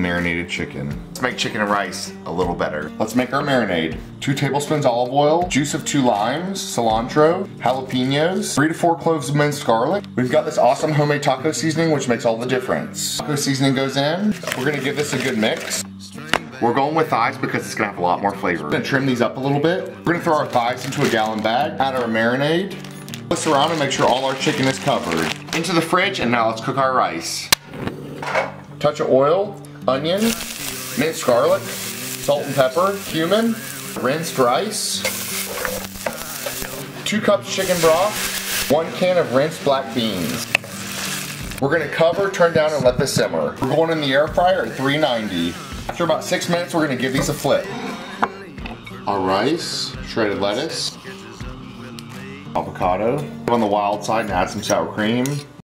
marinated chicken. Let's make chicken and rice a little better. Let's make our marinade. Two tablespoons olive oil, juice of two limes, cilantro, jalapenos, three to four cloves of minced garlic. We've got this awesome homemade taco seasoning which makes all the difference. Taco seasoning goes in. We're gonna give this a good mix. We're going with thighs because it's gonna have a lot more flavor. We're gonna trim these up a little bit. We're gonna throw our thighs into a gallon bag, add our marinade, Twist around and make sure all our chicken is covered. Into the fridge and now let's cook our rice. Touch of oil, onion, minced garlic, salt and pepper, cumin, rinsed rice, two cups chicken broth, one can of rinsed black beans. We're gonna cover, turn down, and let this simmer. We're going in the air fryer at 390. After about six minutes, we're gonna give these a flip. Our rice, shredded lettuce, avocado. On the wild side and add some sour cream.